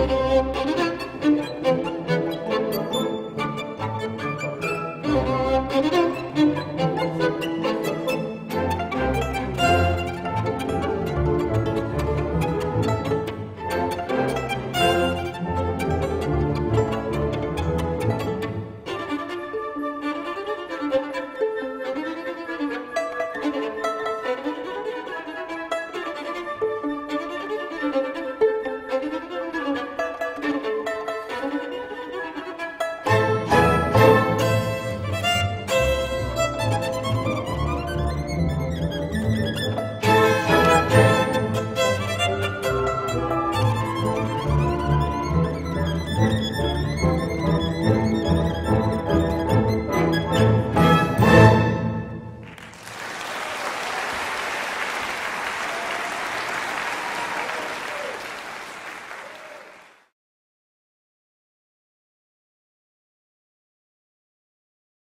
Müzik